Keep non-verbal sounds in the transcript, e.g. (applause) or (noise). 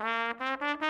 Thank (laughs) you.